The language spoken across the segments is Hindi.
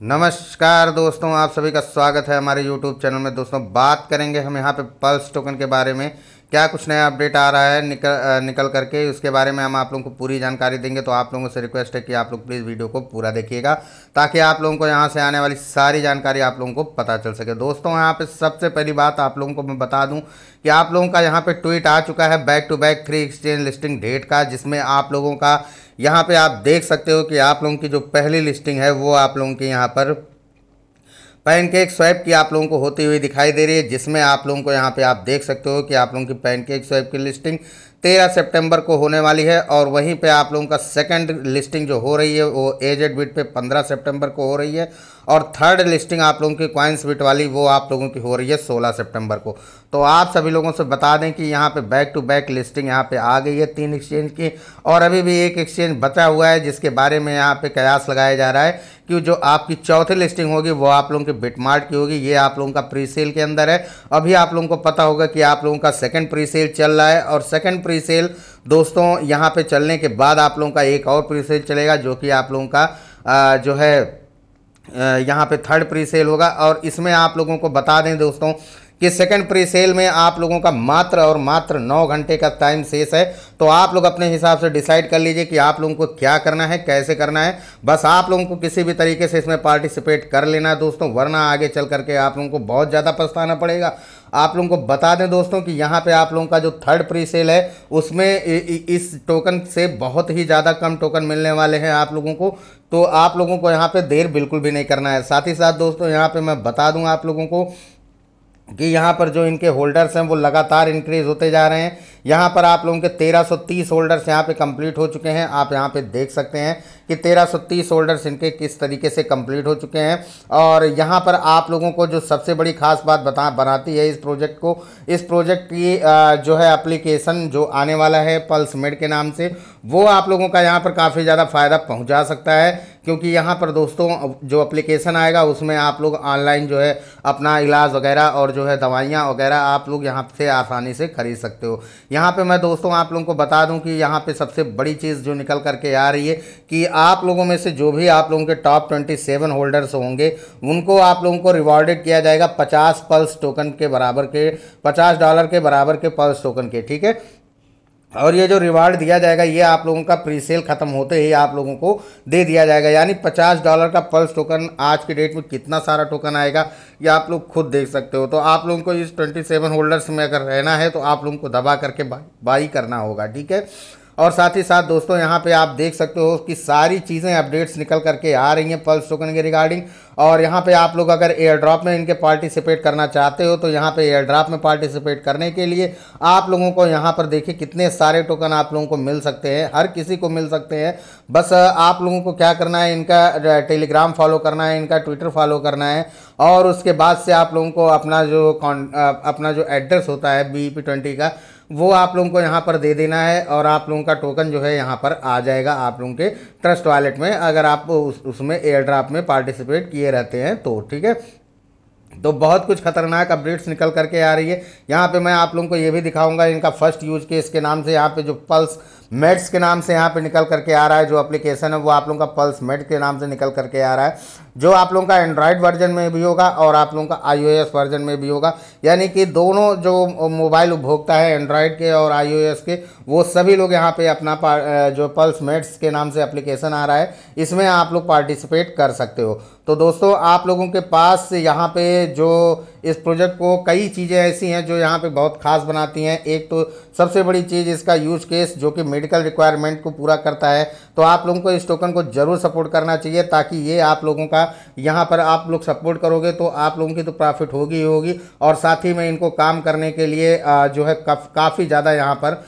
नमस्कार दोस्तों, आप सभी का स्वागत है हमारे YouTube चैनल में। दोस्तों, बात करेंगे हम यहाँ पे पल्स टोकन के बारे में। क्या कुछ नया अपडेट आ रहा है? निकल निकल करके उसके बारे में हम आप लोगों को पूरी जानकारी देंगे तो आप लोगों से रिक्वेस्ट है कि आप लोग प्लीज़ वीडियो को पूरा देखिएगा, ताकि आप लोगों को यहाँ से आने वाली सारी जानकारी आप लोगों को पता चल सके। दोस्तों, यहाँ पे सबसे पहली बात आप लोगों को मैं बता दूँ कि आप लोगों का यहाँ पे ट्वीट आ चुका है back to back three exchange listing date का, जिसमें आप लोगों का यहाँ पर आप देख सकते हो कि आप लोगों की जो पहली लिस्टिंग है वो आप लोगों की यहाँ पर पैनकेक स्वैप की आप लोगों को होती हुई दिखाई दे रही है, जिसमें आप लोगों को यहाँ पे आप देख सकते हो कि आप लोगों की पैनकेक स्वैप की लिस्टिंग तेरह सितंबर को होने वाली है और वहीं पे आप लोगों का सेकंड लिस्टिंग जो हो रही है, वो एजेड बिट पे पंद्रह सितंबर को हो रही है और थर्ड लिस्टिंग आप लोगों की क्वाइंस बिट वाली, वो आप लोगों की हो रही है सोलह सितंबर को। तो आप सभी लोगों से बता दें कि यहाँ पे बैक टू बैक लिस्टिंग यहाँ पे आ गई है तीन एक्सचेंज की और अभी भी एक एक्सचेंज बचा हुआ है, जिसके बारे में यहाँ पर कयास लगाया जा रहा है कि जो आपकी चौथी लिस्टिंग होगी वो आप लोगों की बिटमार्ट की होगी ये आप लोगों का प्री सेल के अंदर है। अभी आप लोगों को पता होगा कि आप लोगों का सेकंड प्री सेल चल रहा है और सेकंड प्री सेल दोस्तों यहाँ पे चलने के बाद आप लोगों का एक और प्री सेल चलेगा जो कि आप लोगों का आ, जो है यहाँ पे थर्ड प्री सेल होगा। और इसमें आप लोगों को बता दें दोस्तों कि सेकंड प्री सेल में आप लोगों का मात्र और मात्र नौ घंटे का टाइम शेष है तो आप लोग अपने हिसाब से डिसाइड कर लीजिए कि आप लोगों को क्या करना है, कैसे करना है। बस आप लोगों को किसी भी तरीके से इसमें पार्टिसिपेट कर लेना है दोस्तों, वरना आगे चल करके आप लोगों को बहुत ज़्यादा पछताना पड़ेगा। आप लोगों को बता दें दोस्तों कि यहाँ पे आप लोगों का जो थर्ड प्री सेल है, उसमें इस टोकन से बहुत ही ज़्यादा कम टोकन मिलने वाले हैं आप लोगों को। तो आप लोगों को यहाँ पे देर बिल्कुल भी नहीं करना है। साथ ही साथ दोस्तों, यहाँ पे मैं बता दूँ आप लोगों को कि यहाँ पर जो इनके होल्डर्स हैं, वो लगातार इंक्रीज होते जा रहे हैं। यहाँ पर आप लोगों के 1330 होल्डर्स यहाँ पे कंप्लीट हो चुके हैं। आप यहाँ पे देख सकते हैं कि 1330 होल्डर्स इनके किस तरीके से कंप्लीट हो चुके हैं। और यहाँ पर आप लोगों को जो सबसे बड़ी खास बात बता, बनाती है इस प्रोजेक्ट को, इस प्रोजेक्ट की जो है एप्लीकेशन जो आने वाला है पल्स मेड के नाम से, वो आप लोगों का यहाँ पर काफ़ी ज़्यादा फ़ायदा पहुँचा सकता है। क्योंकि यहाँ पर दोस्तों जो एप्लीकेशन आएगा, उसमें आप लोग ऑनलाइन जो है अपना इलाज वगैरह और जो है दवाइयाँ वगैरह आप लोग यहाँ से आसानी से खरीद सकते हो। यहाँ पे मैं दोस्तों आप लोगों को बता दूँ कि यहाँ पे सबसे बड़ी चीज़ जो निकल करके आ रही है कि आप लोगों में से जो भी आप लोगों के टॉप ट्वेंटी सेवन होल्डर्स होंगे, उनको आप लोगों को रिवॉर्डेड किया जाएगा पचास पल्स टोकन के बराबर के, पचास डॉलर के बराबर के पल्स टोकन के, ठीक है? और ये जो रिवार्ड दिया जाएगा, ये आप लोगों का प्री सेल खत्म होते ही आप लोगों को दे दिया जाएगा। यानी पचास डॉलर का पल्स टोकन आज के डेट में कितना सारा टोकन आएगा, ये आप लोग खुद देख सकते हो। तो आप लोगों को इस ट्वेंटी सेवन होल्डर्स में अगर रहना है तो आप लोगों को दबा करके बाई करना होगा, ठीक है? और साथ ही साथ दोस्तों, यहाँ पे आप देख सकते हो कि सारी चीज़ें अपडेट्स निकल करके आ रही हैं पल्स टोकन के रिगार्डिंग और यहाँ पे आप लोग अगर एयर ड्रॉप में इनके पार्टिसिपेट करना चाहते हो तो यहाँ पे एयर ड्रॉप में पार्टिसिपेट करने के लिए आप लोगों को यहाँ पर देखिए कितने सारे टोकन आप लोगों को मिल सकते हैं, हर किसी को मिल सकते हैं। बस, आप लोगों को क्या करना है, इनका टेलीग्राम फॉलो करना है, इनका ट्विटर फॉलो करना है, और उसके बाद से आप लोगों को अपना जो अपना जो एड्रेस होता है बी पी ट्वेंटी का वो आप लोगों को यहाँ पर दे देना है और आप लोगों का टोकन जो है यहाँ पर आ जाएगा आप लोगों के ट्रस्ट वॉलेट में। अगर आप उस, उसमें एयर ड्राफ्ट में पार्टिसिपेट किए रहते हैं तो ठीक है? तो बहुत कुछ खतरनाक अपडेट्स निकल करके आ रही है। यहाँ पे मैं आप लोगों को ये भी दिखाऊँगा इनका फ़र्स्ट यूज़ केस के नाम से। यहाँ पे जो पल्स मेड्स के नाम से यहाँ पे निकल करके आ रहा है, जो एप्लीकेशन है, वो आप लोगों का पल्स मेड के नाम से निकल करके आ रहा है, जो आप लोगों का एंड्रॉयड वर्जन में भी होगा और आप लोगों का आईओएस वर्जन में भी होगा। यानी कि दोनों जो मोबाइल उपभोक्ता है एंड्रॉयड के और आईओएस के, वो सभी लोग यहाँ पे अपना जो पल्स मेड्स के नाम से एप्लीकेशन आ रहा है, इसमें आप लोग पार्टिसिपेट कर सकते हो। तो दोस्तों, आप लोगों के पास यहाँ पे जो इस प्रोजेक्ट को कई चीज़ें ऐसी हैं जो यहाँ पे बहुत खास बनाती हैं। एक तो सबसे बड़ी चीज़ इसका यूज़ केस जो कि मेडिकल रिक्वायरमेंट को पूरा करता है। तो आप लोगों को इस टोकन को ज़रूर सपोर्ट करना चाहिए ताकि ये आप लोगों का यहाँ पर आप लोग सपोर्ट करोगे तो आप लोगों की तो प्रॉफिट होगी ही होगी। और साथ ही में इनको काम करने के लिए जो है काफ़ी ज़्यादा यहाँ पर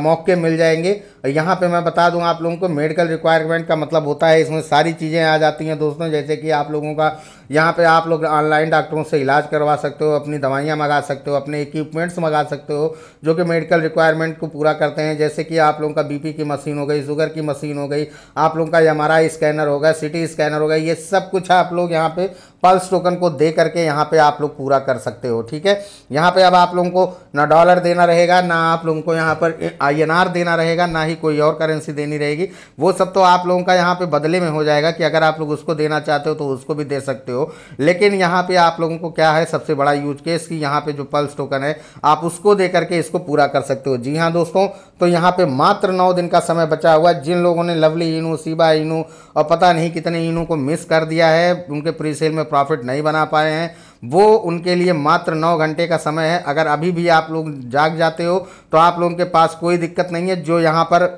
मौके मिल जाएँगे। यहाँ पे मैं बता दूँ आप लोगों को मेडिकल रिक्वायरमेंट का मतलब होता है, इसमें सारी चीज़ें आ जाती हैं दोस्तों, जैसे कि आप लोगों का यहाँ पे आप लोग ऑनलाइन डॉक्टरों से इलाज करवा सकते हो, अपनी दवाइयाँ मंगा सकते हो, अपने इक्विपमेंट्स मंगा सकते हो, जो कि मेडिकल रिक्वायरमेंट को पूरा करते हैं। जैसे कि आप लोगों का बीपी की मशीन हो गई शुगर की मशीन हो गई, आप लोगों का एमआरआई स्कैनर होगा सिटी स्कैनर होगा ये सब कुछ आप लोग यहाँ पे पल्स टोकन को दे करके यहाँ पे आप लोग पूरा कर सकते हो, ठीक है? यहाँ पे अब आप लोगों को ना डॉलर देना रहेगा, ना आप लोगों को यहाँ पर आईएनआर देना रहेगा, ना ही कोई और करेंसी देनी रहेगी। वो सब तो आप लोगों का यहाँ पे बदले में हो जाएगा कि अगर आप लोग उसको देना चाहते हो तो उसको भी दे सकते हो। लेकिन यहाँ पर आप लोगों को क्या है, सबसे बड़ा यूज़ केस कि यहाँ पर जो पल्स टोकन है, आप उसको दे करके इसको पूरा कर सकते हो। जी हाँ दोस्तों तो यहाँ पे मात्र नौ दिन का समय बचा हुआ जिन लोगों ने लवली इनू सीबा इनू और पता नहीं कितने इनू को मिस कर दिया है, उनके प्री सेल में प्रॉफिट नहीं बना पाए हैं, वो उनके लिए मात्र नौ घंटे का समय है। अगर अभी भी आप लोग जाग जाते हो तो आप लोगों के पास कोई दिक्कत नहीं है। जो यहाँ पर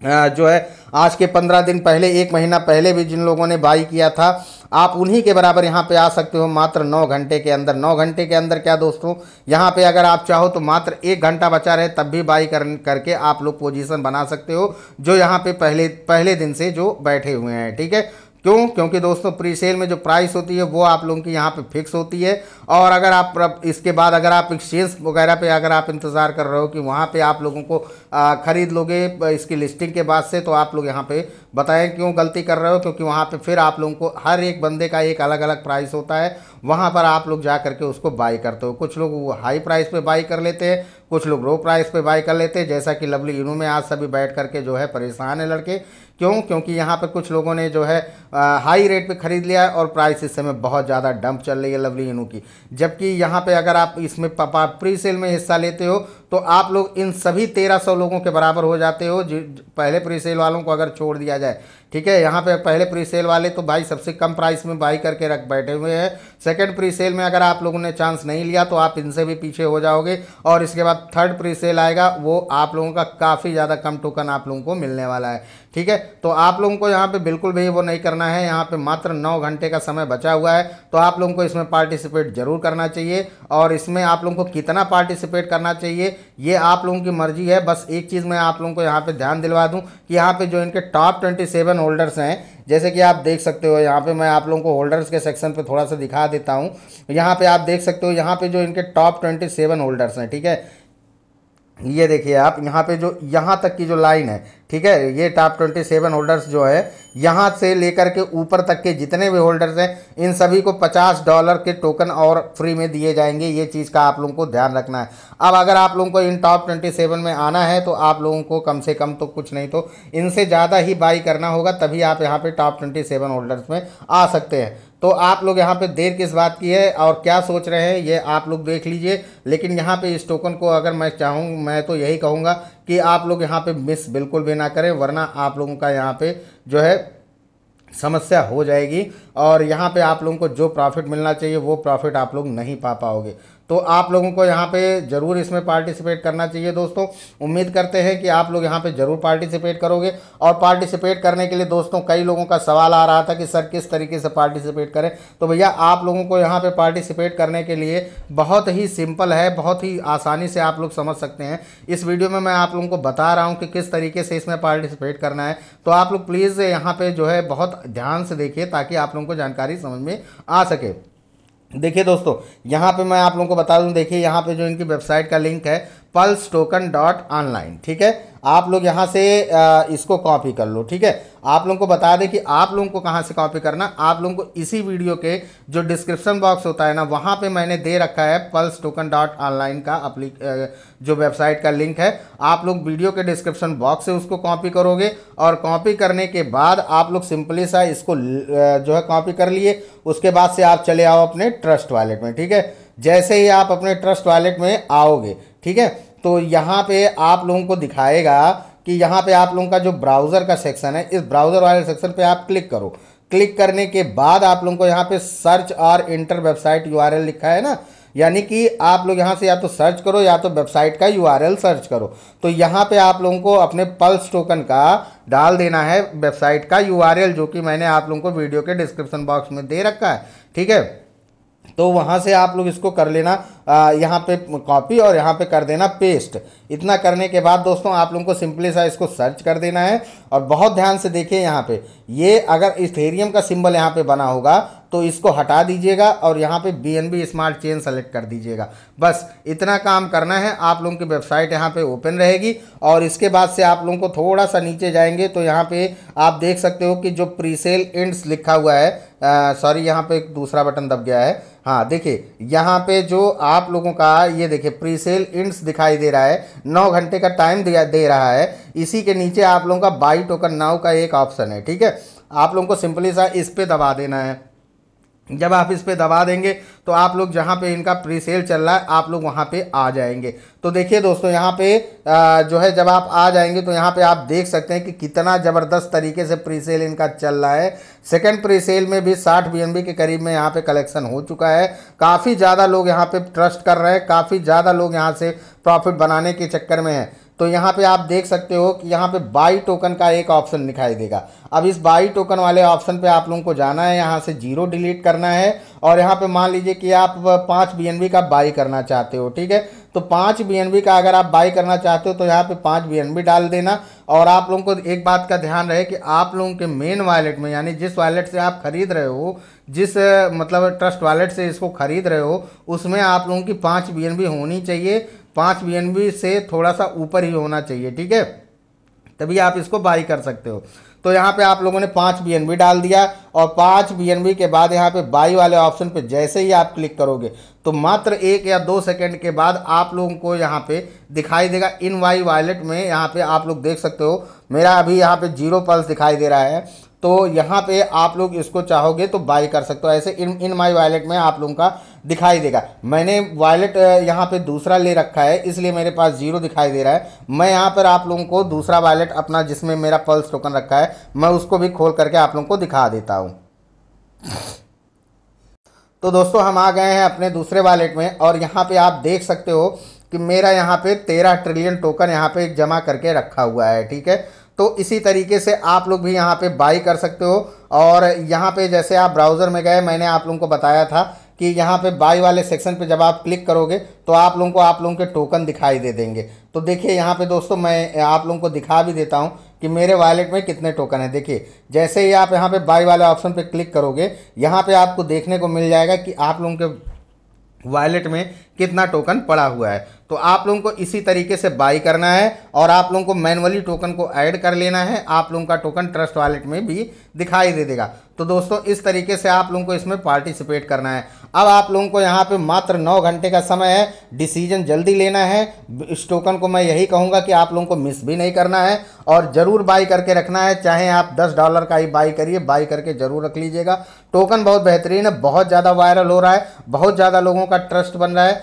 जो है, आज के पंद्रह दिन पहले, एक महीना पहले भी जिन लोगों ने बाई किया था, आप उन्हीं के बराबर यहाँ पे आ सकते हो मात्र नौ घंटे के अंदर। नौ घंटे के अंदर क्या दोस्तों, यहाँ पे अगर आप चाहो तो मात्र एक घंटा बचा रहे, तब भी बाई कर, करके आप लोग पोजीशन बना सकते हो, जो यहाँ पे पहले पहले दिन से जो बैठे हुए हैं, ठीक है? क्यों? क्योंकि दोस्तों प्री सेल में जो प्राइस होती है, वो आप लोगों की यहाँ पे फिक्स होती है। और अगर आप इसके बाद अगर आप एक्सचेंज वगैरह पे अगर आप इंतज़ार कर रहे हो कि वहाँ पे आप लोगों को ख़रीद लोगे इसकी लिस्टिंग के बाद से तो आप लोग यहाँ पे बताएँ क्यों गलती कर रहे हो, क्योंकि वहाँ पे फिर आप लोगों को हर एक बंदे का एक अलग अलग प्राइस होता है। वहाँ पर आप लोग जा करके उसको बाई करते हो। कुछ लोग हाई प्राइस पे बाई कर लेते हैं, कुछ लोग लो प्राइस पे बाई कर लेते हैं। जैसा कि लवली इनू में आज सभी बैठ करके जो है परेशान है लड़के। क्यों? क्योंकि यहाँ पर कुछ लोगों ने जो है हाई रेट पे ख़रीद लिया है और प्राइस इस समय बहुत ज़्यादा डंप चल रही है लवली इनू की। जबकि यहाँ पे अगर आप इसमें प्री सेल में हिस्सा लेते हो तो आप लोग इन सभी तेरह सौ लोगों के बराबर हो जाते हो पहले प्री सेल वालों को अगर छोड़ दिया जाए। ठीक है, यहाँ पे पहले प्री सेल वाले तो भाई सबसे कम प्राइस में बाई करके रख बैठे हुए हैं। सेकंड प्री सेल में अगर आप लोगों ने चांस नहीं लिया तो आप इनसे भी पीछे हो जाओगे। और इसके बाद थर्ड प्री सेल आएगा, वो आप लोगों का काफ़ी ज़्यादा कम टोकन आप लोगों को मिलने वाला है। ठीक है तो आप लोगों को यहाँ पे बिल्कुल भी वो नहीं करना है। यहाँ पे मात्र नौ घंटे का समय बचा हुआ है। तो आप लोगों को इसमें पार्टिसिपेट ज़रूर करना चाहिए। और इसमें आप लोगों को कितना पार्टिसिपेट करना चाहिए ये आप लोगों की मर्ज़ी है। बस एक चीज़ मैं आप लोगों को यहाँ पे ध्यान दिलवा दूँ कि यहाँ पे जो इनके टॉप ट्वेंटी सेवन होल्डर्स हैं, जैसे कि आप देख सकते हो, यहाँ पे मैं आप लोगों को होल्डर्स के सेक्शन पे थोड़ा सा दिखा देता हूँ। यहाँ पे आप देख सकते हो, यहाँ पे जो इनके टॉप ट्वेंटी सेवन होल्डर्स हैं, ठीक है? ये देखिए आप, यहाँ पे जो, यहाँ तक की जो लाइन है, ठीक है, ये टॉप ट्वेंटी सेवन होल्डर्स जो है, यहाँ से लेकर के ऊपर तक के जितने भी होल्डर्स हैं, इन सभी को पचास डॉलर के टोकन और फ्री में दिए जाएँगे, ये चीज़ का आप लोगों को ध्यान रखना है। अब अगर आप लोगों को इन टॉप ट्वेंटी सेवन में आना है तो आप लोगों को कम से कम तो कुछ नहीं तो इनसे ज़्यादा ही बाई करना होगा, तभी आप यहाँ पर टॉप ट्वेंटी सेवन होल्डर्स में आ सकते हैं। तो आप लोग यहाँ पे देर किस बात की है और क्या सोच रहे हैं, ये आप लोग देख लीजिए। लेकिन यहाँ पे इस टोकन को अगर मैं चाहूँ, मैं तो यही कहूँगा कि आप लोग यहाँ पे मिस बिल्कुल भी ना करें, वरना आप लोगों का यहाँ पे जो है समस्या हो जाएगी। और यहाँ पे आप लोगों को जो प्रॉफिट मिलना चाहिए, वो प्रॉफिट आप लोग नहीं पा पाओगे। तो आप लोगों को यहाँ पे ज़रूर इसमें पार्टिसिपेट करना चाहिए दोस्तों। उम्मीद करते हैं कि आप लोग यहाँ पे ज़रूर पार्टिसिपेट करोगे। और पार्टिसिपेट करने के लिए दोस्तों कई लोगों का सवाल आ रहा था कि सर किस तरीके से पार्टिसिपेट करें। तो भैया, आप लोगों को यहाँ पे पार्टिसिपेट करने के लिए बहुत ही सिंपल है, बहुत ही आसानी से आप लोग समझ सकते हैं। इस वीडियो में मैं आप लोगों को बता रहा हूँ कि किस तरीके से इसमें पार्टिसिपेट करना है। तो आप लोग प्लीज़ यहाँ पर जो है बहुत ध्यान से देखिए ताकि आप लोगों को जानकारी समझ में आ सके। देखिए दोस्तों, यहाँ पे मैं आप लोगों को बता दूँ, देखिए यहाँ पे जो इनकी वेबसाइट का लिंक है पल्स टोकन डॉट ऑनलाइन ठीक है? आप लोग यहाँ से इसको कॉपी कर लो, ठीक है? आप लोगों को बता दें कि आप लोगों को कहाँ से कॉपी करना, आप लोगों को इसी वीडियो के जो डिस्क्रिप्शन बॉक्स होता है ना, वहाँ पे मैंने दे रखा है पल्स टोकन डॉट ऑनलाइन का अपली जो वेबसाइट का लिंक है। आप लोग वीडियो के डिस्क्रिप्शन बॉक्स से उसको कॉपी करोगे और कॉपी करने के बाद आप लोग सिंपली सा इसको जो है कॉपी कर लिए। उसके बाद से आप चले आओ अपने ट्रस्ट वॉलेट में, ठीक है? जैसे ही आप अपने ट्रस्ट वॉलेट में आओगे, ठीक है? तो यहाँ पे आप लोगों को दिखाएगा कि यहाँ पे आप लोगों का जो ब्राउज़र का सेक्शन है, इस ब्राउज़र वाले सेक्शन पे आप क्लिक करो। क्लिक करने के बाद आप लोगों को यहाँ पे सर्च और इंटर वेबसाइट यूआरएल लिखा है ना? यानी कि आप लोग यहाँ से या तो सर्च करो या तो वेबसाइट का यूआरएल सर्च करो। तो यहाँ पे आप लोगों को अपने पल्स टोकन का डाल देना है वेबसाइट का यूआरएल जो कि मैंने आप लोगों को वीडियो के डिस्क्रिप्शन बॉक्स में दे रखा है। ठीक है? तो वहाँ से आप लोग इसको कर लेना यहाँ पे कॉपी और यहाँ पे कर देना पेस्ट इतना करने के बाद दोस्तों आप लोगों को सिंपली सा इसको सर्च कर देना है और बहुत ध्यान से देखिए यहाँ पे. ये अगर इथेरियम का सिंबल यहाँ पे बना होगा तो इसको हटा दीजिएगा और यहाँ पे बी स्मार्ट चेन सेलेक्ट कर दीजिएगा। बस, इतना काम करना है, आप लोगों की वेबसाइट यहाँ पे ओपन रहेगी और इसके बाद से आप लोगों को थोड़ा सा नीचे जाएँगे तो यहाँ पे आप देख सकते हो कि जो प्रीसेल इंड्स लिखा हुआ है सॉरी यहाँ पे एक दूसरा बटन दब गया है। हाँ देखिए, यहाँ पे जो आप लोगों का, ये देखिए प्रीसेल इंड्स दिखाई दे रहा है, नौ घंटे का टाइम दे रहा है। इसी के नीचे आप लोगों का बाई टोकन नाउ का एक ऑप्शन है, ठीक है? आप लोगों को सिंपली सा इस पर दबा देना है। जब आप इस पर दबा देंगे तो आप लोग जहाँ पे इनका प्री सेल चल रहा है, आप लोग वहाँ पे आ जाएँगे। तो देखिए दोस्तों, यहाँ पे जो है, जब आप आ जाएँगे तो यहाँ पे आप देख सकते हैं कि कितना ज़बरदस्त तरीके से प्री सेल इनका चल रहा है। सेकंड प्री सेल में भी 60 बी के करीब में यहाँ पे कलेक्शन हो चुका है। काफ़ी ज़्यादा लोग यहाँ पर ट्रस्ट कर रहे हैं, काफ़ी ज़्यादा लोग यहाँ से प्रॉफिट बनाने के चक्कर में हैं। तो यहाँ पे आप देख सकते हो कि यहाँ पे बाई टोकन का एक ऑप्शन दिखाई देगा। अब इस बाई टोकन वाले ऑप्शन पे आप लोगों को जाना है, यहाँ से ज़ीरो डिलीट करना है और यहाँ पे मान लीजिए कि आप पाँच बी का बाई करना चाहते हो, ठीक है? तो पाँच बी का अगर आप बाई करना चाहते हो तो यहाँ पे पाँच बी डाल देना और आप लोगों को एक बात का ध्यान रहे कि आप लोगों के मेन वॉलेट में, यानी जिस वॉलेट से आप खरीद रहे हो, जिस मतलब ट्रस्ट वॉलेट से इसको खरीद रहे हो, उसमें आप लोगों की पाँच बी होनी चाहिए। पाँच बी से थोड़ा सा ऊपर ही होना चाहिए, ठीक है? तभी आप इसको बाई कर सकते हो। तो यहाँ पे आप लोगों ने पाँच बी डाल दिया और पाँच बी के बाद यहाँ पे बाई वाले ऑप्शन पे जैसे ही आप क्लिक करोगे तो मात्र एक या दो सेकंड के बाद आप लोगों को यहाँ पे दिखाई देगा। इन वाई वॉलेट में यहाँ पे आप लोग देख सकते हो, मेरा अभी यहाँ पे ज़ीरो पल्स दिखाई दे रहा है। तो यहाँ पे आप लोग इसको चाहोगे तो बाई कर सकते हो। ऐसे इन इन माई वॉलेट में आप लोगों का दिखाई देगा। मैंने वॉलेट यहाँ पे दूसरा ले रखा है, इसलिए मेरे पास ज़ीरो दिखाई दे रहा है। मैं यहाँ पर आप लोगों को दूसरा वॉलेट अपना, जिसमें मेरा पल्स टोकन रखा है, मैं उसको भी खोल करके आप लोगों को दिखा देता हूँ। तो दोस्तों, हम आ गए हैं अपने दूसरे वॉलेट में, और यहाँ पे आप देख सकते हो कि मेरा यहाँ पे तेरह ट्रिलियन टोकन यहाँ पे जमा करके रखा हुआ है, ठीक है? तो इसी तरीके से आप लोग भी यहाँ पे बाई कर सकते हो। और यहाँ पे जैसे आप ब्राउज़र में गए, मैंने आप लोगों को बताया था कि यहाँ पे बाई वाले सेक्शन पे जब आप क्लिक करोगे तो आप लोगों को आप लोगों के टोकन दिखाई दे देंगे। तो देखिए यहाँ पे दोस्तों, मैं आप लोगों को दिखा भी देता हूँ कि मेरे वॉलेट में कितने टोकन है। देखिए, जैसे ही आप यहाँ पे बाई वाले ऑप्शन पे क्लिक करोगे, यहाँ पे आपको देखने को मिल जाएगा कि आप लोगों के वॉलेट में कितना टोकन पड़ा हुआ है। तो आप लोगों को इसी तरीके से बाई करना है और आप लोगों को मैनुअली टोकन को ऐड कर लेना है। आप लोगों का टोकन ट्रस्ट वॉलेट में भी दिखाई दे देगा। तो दोस्तों, इस तरीके से आप लोगों को इसमें पार्टिसिपेट करना है। अब आप लोगों को यहाँ पे मात्र नौ घंटे का समय है। डिसीज़न जल्दी लेना है। इस टोकन को मैं यही कहूँगा कि आप लोगों को मिस भी नहीं करना है और ज़रूर बाई करके रखना है। चाहे आप दस डॉलर का ही बाई करिए बाई करके ज़रूर रख लीजिएगा। टोकन बहुत बेहतरीन है, बहुत ज़्यादा वायरल हो रहा है, बहुत ज़्यादा लोगों का ट्रस्ट बन रहा है।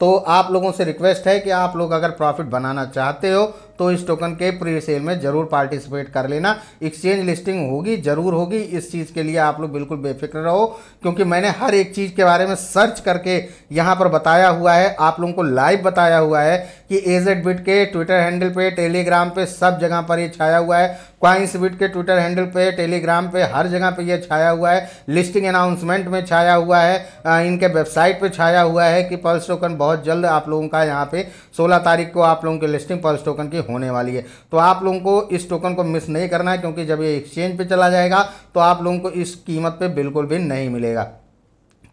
तो आप लोगों से रिक्वेस्ट है कि आप लोग अगर प्रॉफिट बनाना चाहते हो तो इस टोकन के प्री सेल में ज़रूर पार्टिसिपेट कर लेना। एक्सचेंज लिस्टिंग होगी, ज़रूर होगी। इस चीज़ के लिए आप लोग बिल्कुल बेफिक्र रहो, क्योंकि मैंने हर एक चीज़ के बारे में सर्च करके यहाँ पर बताया हुआ है, आप लोगों को लाइव बताया हुआ है कि एजेड बिट के ट्विटर हैंडल पे टेलीग्राम पे सब जगह पर ये छाया हुआ है। क्वाइंस बिट के ट्विटर हैंडल पे टेलीग्राम पे हर जगह पे ये छाया हुआ है। लिस्टिंग अनाउंसमेंट में छाया हुआ है। इनके वेबसाइट पे छाया हुआ है कि पल्स टोकन बहुत जल्द आप लोगों का यहाँ पे 16 तारीख को आप लोगों की लिस्टिंग पल्स टोकन की होने वाली है। तो आप लोगों को इस टोकन को मिस नहीं करना है, क्योंकि जब ये एक्सचेंज पर चला जाएगा तो आप लोगों को इस कीमत पर बिल्कुल भी नहीं मिलेगा।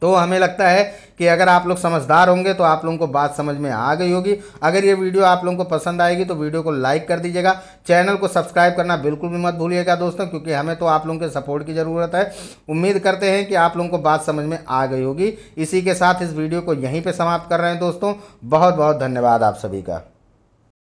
तो हमें लगता है कि अगर आप लोग समझदार होंगे तो आप लोगों को बात समझ में आ गई होगी। अगर ये वीडियो आप लोगों को पसंद आएगी तो वीडियो को लाइक कर दीजिएगा। चैनल को सब्सक्राइब करना बिल्कुल भी मत भूलिएगा दोस्तों, क्योंकि हमें तो आप लोगों के सपोर्ट की ज़रूरत है। उम्मीद करते हैं कि आप लोगों को बात समझ में आ गई होगी। इसी के साथ इस वीडियो को यहीं पर समाप्त कर रहे हैं दोस्तों। बहुत बहुत धन्यवाद आप सभी का।